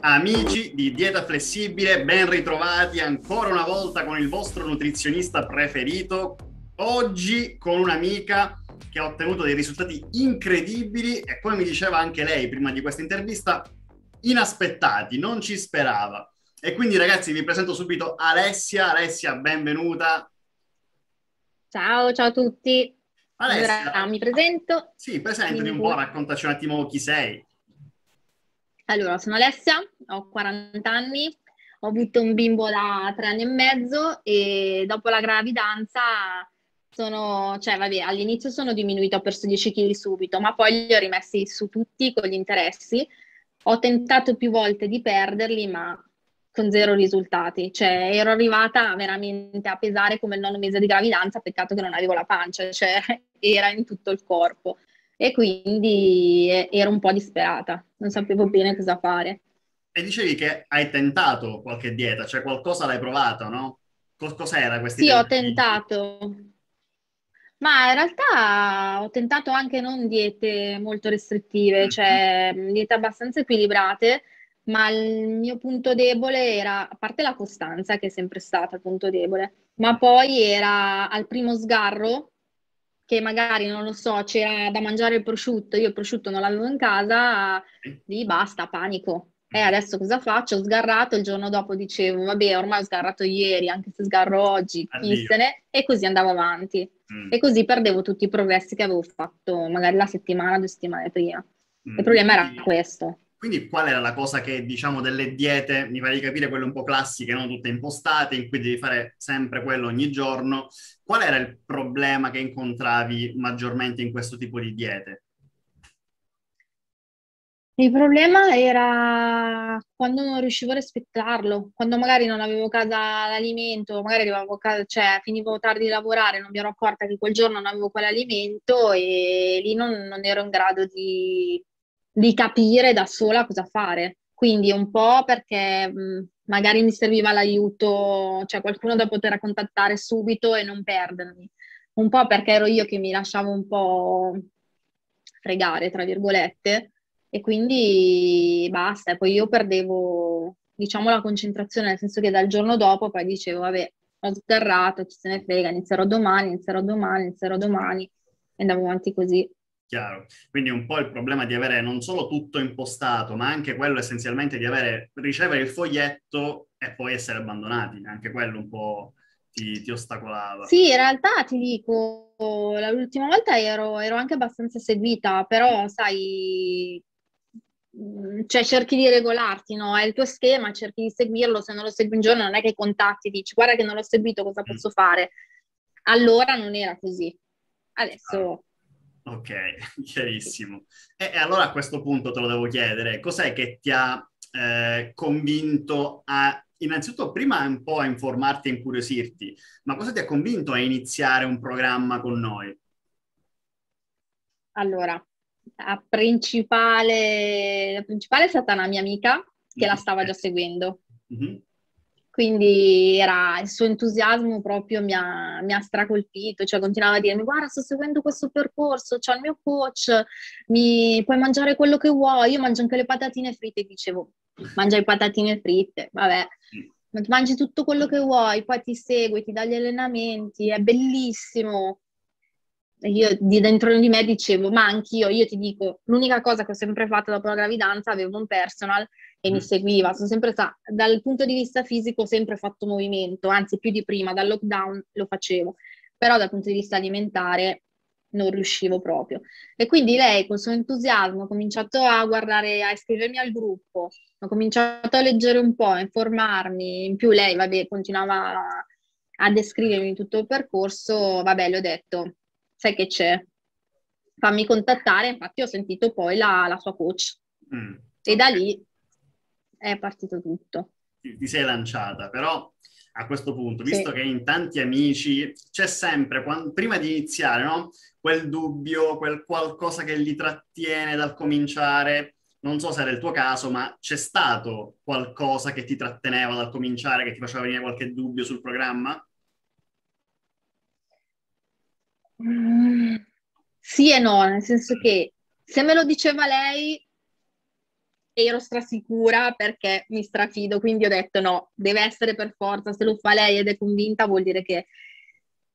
Amici di Dieta Flessibile, ben ritrovati ancora una volta con il vostro nutrizionista preferito. Oggi con un'amica che ha ottenuto dei risultati incredibili e come mi diceva anche lei prima di questa intervista, inaspettati, non ci sperava. E quindi ragazzi vi presento subito Alessia. Alessia, benvenuta. Ciao, ciao a tutti. Alessia, allora, mi presento. Sì, presentati un po', raccontaci un attimo chi sei. Allora, sono Alessia, ho 40 anni, ho avuto un bimbo da tre anni e mezzo e dopo la gravidanza sono, cioè vabbè, all'inizio sono diminuita, ho perso 10 kg subito, ma poi li ho rimessi su tutti con gli interessi. Ho tentato più volte di perderli, ma con zero risultati. Cioè, ero arrivata veramente a pesare come il nono mese di gravidanza, peccato che non avevo la pancia, cioè era in tutto il corpo e quindi ero un po' disperata, non sapevo bene cosa fare. E dicevi che hai tentato qualche dieta, cioè qualcosa l'hai provato, no? Cos'era questa Sì, ho tentato. Ma in realtà ho tentato anche non diete molto restrittive, mm-hmm. cioè diete abbastanza equilibrate, ma il mio punto debole era, a parte la costanza, che è sempre stata il punto debole, ma poi era al primo sgarro che magari, non lo so, c'era da mangiare il prosciutto, io il prosciutto non l'avevo in casa, lì basta, panico. E adesso cosa faccio? Ho sgarrato, il giorno dopo dicevo, vabbè, ormai ho sgarrato ieri, anche se sgarro oggi, chi se ne... E così andavo avanti. Mm. E così perdevo tutti i progressi che avevo fatto magari la settimana, due settimane prima. Mm. Il problema era questo. Quindi qual era la cosa che, diciamo, delle diete, mi pare di capire quelle un po' classiche, non tutte impostate, in cui devi fare sempre quello ogni giorno, qual era il problema che incontravi maggiormente in questo tipo di diete? Il problema era quando non riuscivo a rispettarlo, quando magari non avevo casa l'alimento, magari arrivavo a casa, cioè finivo tardi di lavorare, non mi ero accorta che quel giorno non avevo quell'alimento e lì non, non ero in grado di, di capire da sola cosa fare. Quindi un po' perché magari mi serviva l'aiuto, cioè qualcuno da poter contattare subito e non perdermi. Un po' perché ero io che mi lasciavo un po' fregare, tra virgolette, e quindi basta. E poi io perdevo, diciamo, la concentrazione, nel senso che dal giorno dopo poi dicevo, vabbè, ho sgarrato, ci se ne frega, inizierò domani, inizierò domani, inizierò domani, e andavo avanti così. Chiaro. Quindi un po' il problema di avere non solo tutto impostato, ma anche quello essenzialmente di avere, ricevere il foglietto e poi essere abbandonati. Anche quello un po' ti, ti ostacolava. Sì, in realtà ti dico, l'ultima volta ero, ero anche abbastanza seguita, però sai, mm, cioè cerchi di regolarti, no? È il tuo schema, cerchi di seguirlo, se non lo segui un giorno non è che contatti, dici guarda che non l'ho seguito, cosa mm. posso fare? Allora non era così. Adesso... Ah Ok, chiarissimo. E, e, allora a questo punto te lo devo chiedere, cos'è che ti ha eh, convinto a, innanzitutto prima un po' a informarti e incuriosirti, ma cosa ti ha convinto a iniziare un programma con noi? Allora, la principale, la principale è stata una mia amica che la stava già seguendo. Mm-hmm. Quindi era, il suo entusiasmo proprio mi ha, mi ha, stracolpito, cioè continuava a dirmi guarda sto seguendo questo percorso, c'ho il mio coach, mi puoi mangiare quello che vuoi, io mangio anche le patatine fritte, dicevo mangia le patatine fritte, vabbè, mangi tutto quello che vuoi, poi ti segui, ti dà gli allenamenti, è bellissimo. Io di dentro di me dicevo, ma anch'io, io ti dico, l'unica cosa che ho sempre fatto dopo la gravidanza, avevo un personal e mi mm. seguiva. Sono sempre stata, dal punto di vista fisico, ho sempre fatto movimento, anzi più di prima, dal lockdown lo facevo, però dal punto di vista alimentare non riuscivo proprio. E quindi lei, col suo entusiasmo, ha cominciato a guardare, a iscrivermi al gruppo, ho cominciato a leggere un po', a informarmi, in più lei, vabbè, continuava a descrivermi tutto il percorso, vabbè, le ho detto, sai che c'è, fammi contattare, infatti ho sentito poi la, la sua coach. Mm. E da lì è partito tutto. Ti, ti sei lanciata, però a questo punto, visto sì. che in tanti amici c'è sempre, quando, prima di iniziare, no? quel dubbio, quel qualcosa che li trattiene dal cominciare. Non so se era il tuo caso, ma c'è stato qualcosa che ti tratteneva dal cominciare, che ti faceva venire qualche dubbio sul programma? Mm, sì e no, nel senso che se me lo diceva lei ero strasicura perché mi strafido, quindi ho detto no, deve essere per forza, se lo fa lei ed è convinta vuol dire che...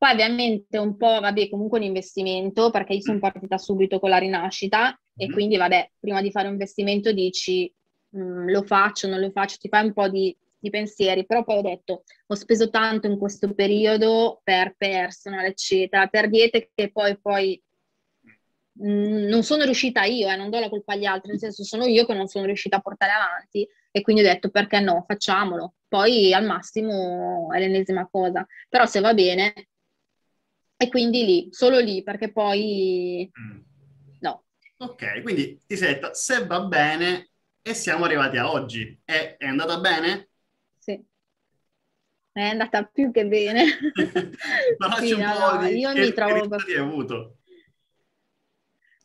Poi ovviamente un po', vabbè, comunque un investimento, perché io sono partita subito con la rinascita e mm-hmm. quindi vabbè, prima di fare un investimento dici mm, lo faccio, non lo faccio, ti fai un po' di, di pensieri, però poi ho detto ho speso tanto in questo periodo per personal, eccetera, per diete che poi, poi Mm, non sono riuscita io, eh, non do la colpa agli altri, nel senso sono io che non sono riuscita a portare avanti e quindi ho detto perché no, facciamolo. Poi al massimo è l'ennesima cosa, però se va bene e quindi lì, solo lì, perché poi mm. no. Ok, quindi ti sei detta se va bene e siamo arrivati a oggi. È, è andata bene? È andata più che bene. Sì, un no, po' di io mi trovo... che hai avuto.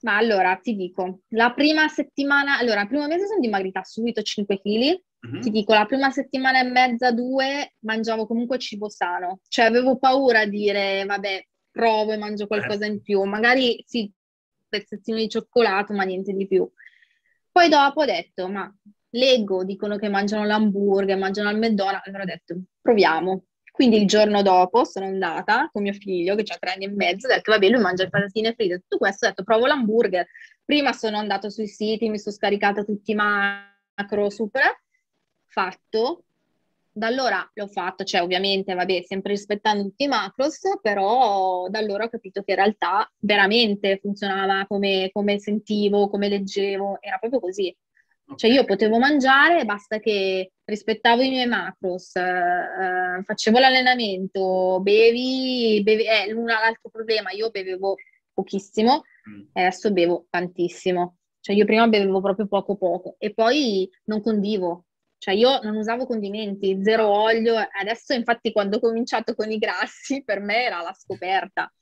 Ma allora ti dico, la prima settimana, allora, il primo mese sono dimagrita subito 5 kg. Mm-hmm. Ti dico, la prima settimana e mezza, due, mangiavo comunque cibo sano. Cioè avevo paura a dire, vabbè, provo e mangio qualcosa eh. in più. Magari sì, pezzettino di cioccolato, ma niente di più. Poi dopo ho detto, ma leggo, dicono che mangiano l'hamburger, mangiano al McDonald's, allora ho detto, proviamo. Quindi il giorno dopo sono andata con mio figlio, che ha tre anni e mezzo, ho detto, vabbè, lui mangia le patatine fritte, tutto questo, ho detto, provo l'hamburger. Prima sono andato sui siti, mi sono scaricata tutti i macro, super, fatto. Da allora l'ho fatto, cioè ovviamente, vabbè, sempre rispettando tutti i macros, però da allora ho capito che in realtà veramente funzionava come, come sentivo, come leggevo, era proprio così. Cioè io potevo mangiare, basta che rispettavo i miei macros, eh, eh, facevo l'allenamento, bevi, bevi eh, l'altro problema, io bevevo pochissimo mm. e adesso bevo tantissimo. Cioè io prima bevevo proprio poco poco e poi non condivo, cioè io non usavo condimenti, zero olio, adesso infatti quando ho cominciato con i grassi per me era la scoperta.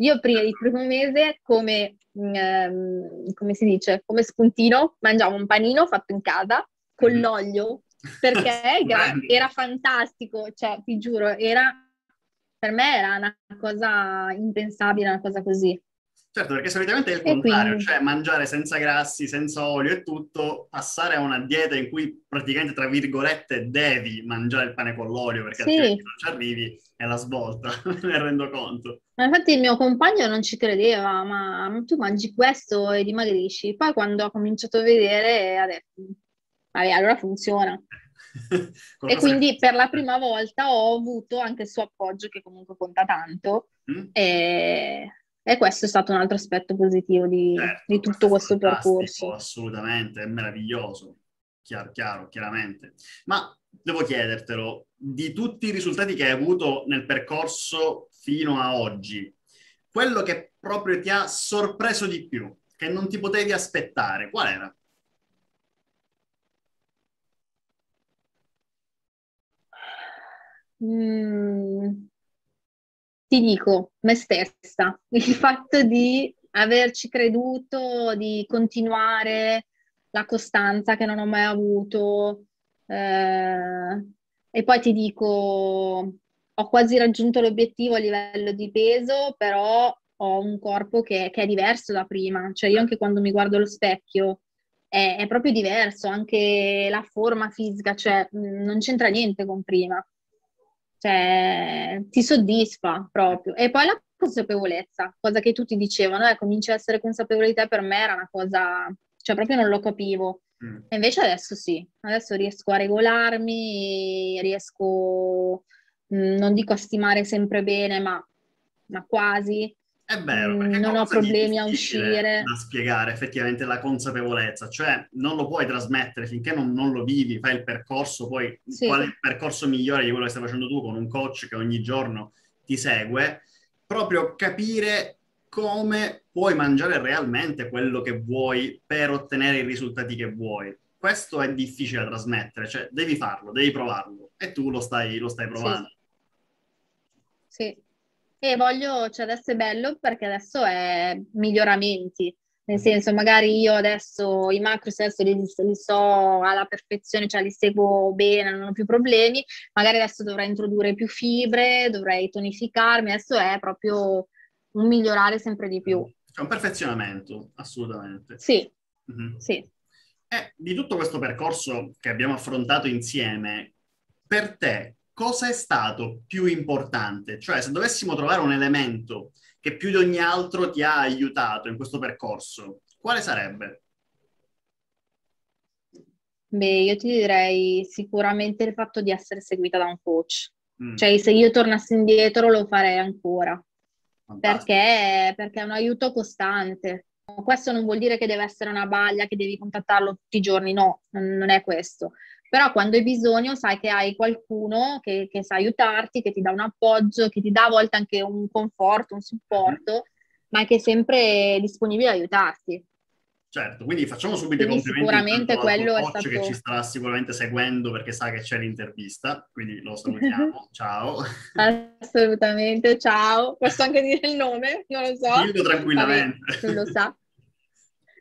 Io prima il primo mese, come, ehm, come si dice, come spuntino, mangiavo un panino fatto in casa con mm. l'olio, perché era, era fantastico, cioè ti giuro, era, per me era una cosa impensabile, una cosa così. Certo, perché solitamente è il contrario, quindi... cioè mangiare senza grassi, senza olio e tutto, passare a una dieta in cui praticamente, tra virgolette, devi mangiare il pane con l'olio perché sì. altrimenti non ci arrivi, è la svolta, me ne rendo conto. Ma infatti il mio compagno non ci credeva, ma tu mangi questo e dimagrisci. Poi quando ho cominciato a vedere ha detto, vabbè, allora funziona. e quindi per la prima volta ho avuto anche il suo appoggio che comunque conta tanto mm. e e questo è stato un altro aspetto positivo di, certo, di tutto questo percorso. Assolutamente, è meraviglioso, chiaro, chiaro, chiaramente. Ma devo chiedertelo, di tutti i risultati che hai avuto nel percorso fino a oggi, quello che proprio ti ha sorpreso di più, che non ti potevi aspettare, qual era? Mm, ti dico, me stessa, il fatto di averci creduto, di continuare la costanza che non ho mai avuto. Eh, e poi ti dico, ho quasi raggiunto l'obiettivo a livello di peso, però ho un corpo che, che è diverso da prima. Cioè io anche quando mi guardo allo specchio è, è proprio diverso, anche la forma fisica, cioè non c'entra niente con prima cioè ti soddisfa proprio. E poi la consapevolezza, cosa che tutti dicevano, eh, cominci a essere consapevole di te, per me era una cosa, cioè proprio non lo capivo. Mm. E invece adesso sì, adesso riesco a regolarmi, riesco, mh, non dico a stimare sempre bene, ma, ma quasi. È vero, mm, non ho problemi a uscire. Da spiegare effettivamente la consapevolezza, cioè non lo puoi trasmettere finché non, non lo vivi, fai il percorso, poi sì. qual è il percorso migliore di quello che stai facendo tu con un coach che ogni giorno ti segue, proprio capire come puoi mangiare realmente quello che vuoi per ottenere i risultati che vuoi. Questo è difficile da trasmettere, cioè devi farlo, devi provarlo e tu lo stai, lo stai provando. Sì. sì. E voglio, cioè adesso è bello perché adesso è miglioramenti, nel senso magari io adesso i macro adesso li, li, so alla perfezione, cioè li seguo bene, non ho più problemi, magari adesso dovrei introdurre più fibre, dovrei tonificarmi, adesso è proprio un migliorare sempre di più. C'è un perfezionamento, assolutamente. Sì, mm-hmm. sì. Eh, di tutto questo percorso che abbiamo affrontato insieme, per te cosa è stato più importante? Cioè, se dovessimo trovare un elemento che più di ogni altro ti ha aiutato in questo percorso, quale sarebbe? Beh, io ti direi sicuramente il fatto di essere seguita da un coach. Mm. Cioè, se io tornassi indietro lo farei ancora. Perché, perché è un aiuto costante. Questo non vuol dire che deve essere una baglia, che devi contattarlo tutti i giorni, no, non è questo. Però quando hai bisogno sai che hai qualcuno che, che sa aiutarti, che ti dà un appoggio, che ti dà a volte anche un conforto, un supporto, mm. ma che è sempre disponibile a aiutarti. Certo, quindi facciamo subito quindi i complimenti sicuramente quello è stato... che ci starà sicuramente seguendo perché sa che c'è l'intervista, quindi lo salutiamo. ciao. Assolutamente, ciao. Posso anche dire il nome? Non lo so. Dillo tranquillamente. non lo sa.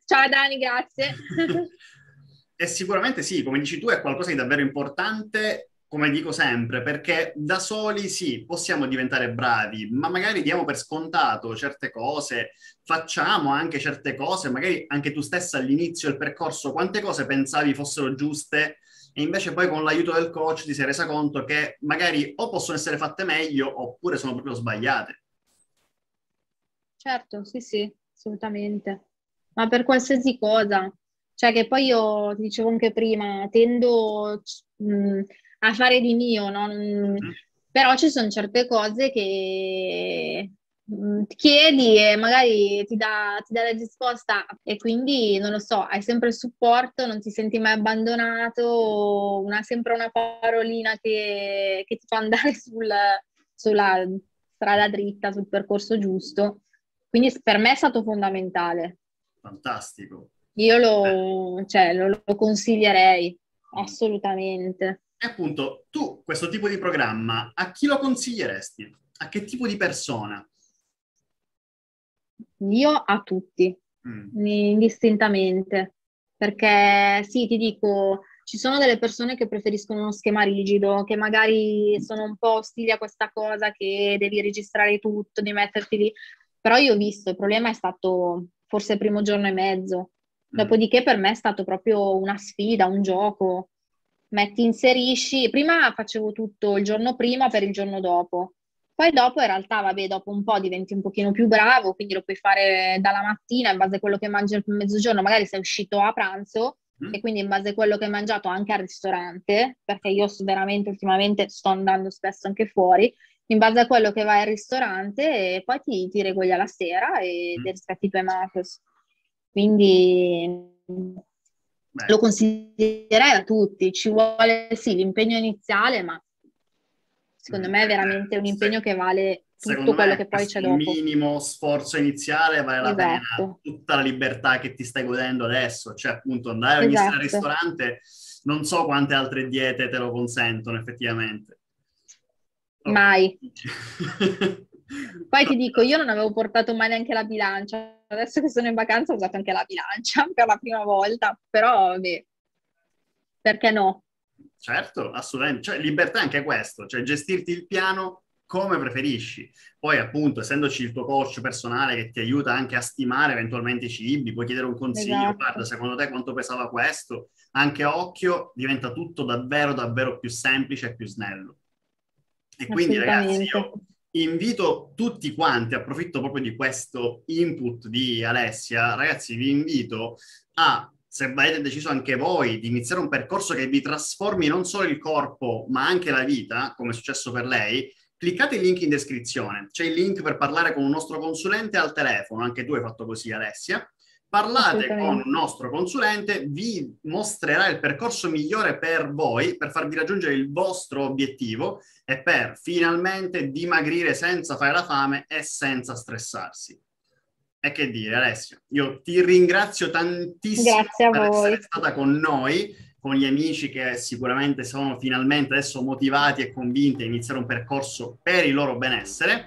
Ciao Dani, grazie. e sicuramente sì, come dici tu, è qualcosa di davvero importante come dico sempre, perché da soli sì, possiamo diventare bravi, ma magari diamo per scontato certe cose, facciamo anche certe cose, magari anche tu stessa all'inizio del percorso, quante cose pensavi fossero giuste e invece poi con l'aiuto del coach ti sei resa conto che magari o possono essere fatte meglio oppure sono proprio sbagliate. Certo, sì, sì, assolutamente. Ma per qualsiasi cosa. Cioè che poi io, ti dicevo anche prima, tendo... Mh, a fare di mio, no? Mm. però ci sono certe cose che ti chiedi e magari ti dà, ti dà la risposta e quindi non lo so, hai sempre il supporto, non ti senti mai abbandonato, una, sempre una parolina che, che ti fa andare sul, sulla strada dritta, sul percorso giusto. Quindi per me è stato fondamentale. Fantastico. Io lo, cioè, lo, lo consiglierei, assolutamente. E appunto, tu questo tipo di programma a chi lo consiglieresti? A che tipo di persona? Io a tutti, mm. indistintamente, perché sì, ti dico, ci sono delle persone che preferiscono uno schema rigido, che magari sono un po' ostili a questa cosa, che devi registrare tutto, devi metterti lì, però io ho visto, il problema è stato forse il primo giorno e mezzo, mm. Dopodiché per me è stato proprio una sfida, un gioco, metti, inserisci, prima facevo tutto il giorno prima per il giorno dopo, poi dopo in realtà, vabbè, dopo un po' diventi un pochino più bravo, quindi lo puoi fare dalla mattina in base a quello che mangi al mezzogiorno, magari sei uscito a pranzo mm. e quindi in base a quello che hai mangiato anche al ristorante, perché io veramente ultimamente sto andando spesso anche fuori, in base a quello che vai al ristorante e poi ti, ti regoli alla sera e mm. ti rispetti i tuoi macros. Quindi Beh. lo consiglierei a tutti. Ci vuole sì l'impegno iniziale, ma secondo me è veramente un impegno che vale tutto quello che poi c'è dopo. Il minimo sforzo iniziale vale la esatto. pena, tutta la libertà che ti stai godendo adesso, cioè appunto andare ogni esatto. sera al ristorante, non so quante altre diete te lo consentono effettivamente. Mai. Poi ti dico, io non avevo portato mai neanche la bilancia. Adesso che sono in vacanza ho usato anche la bilancia per la prima volta, però vabbè, perché no? Certo, assolutamente. Cioè, libertà è anche questo, cioè gestirti il piano come preferisci. Poi, appunto, essendoci il tuo coach personale che ti aiuta anche a stimare eventualmente i cibi, puoi chiedere un consiglio, esatto. guarda, secondo te quanto pesava questo? Anche a occhio diventa tutto davvero, davvero più semplice e più snello. E quindi, ragazzi, io invito tutti quanti, approfitto proprio di questo input di Alessia, ragazzi, vi invito a, se avete deciso anche voi di iniziare un percorso che vi trasformi non solo il corpo, ma anche la vita, come è successo per lei, cliccate il link in descrizione. C'è il link per parlare con un nostro consulente al telefono, anche tu hai fatto così Alessia. Parlate con un nostro consulente, vi mostrerà il percorso migliore per voi, per farvi raggiungere il vostro obiettivo e per finalmente dimagrire senza fare la fame e senza stressarsi. E che dire, Alessio, io ti ringrazio tantissimo per essere stata con noi, con gli amici che sicuramente sono finalmente adesso motivati e convinti a iniziare un percorso per il loro benessere.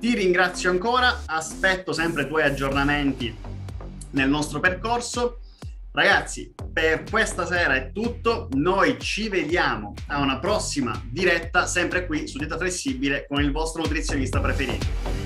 Ti ringrazio ancora, aspetto sempre i tuoi aggiornamenti nel nostro percorso. Ragazzi, per questa sera è tutto. Noi ci vediamo a una prossima diretta, sempre qui su Dieta Flessibile con il vostro nutrizionista preferito.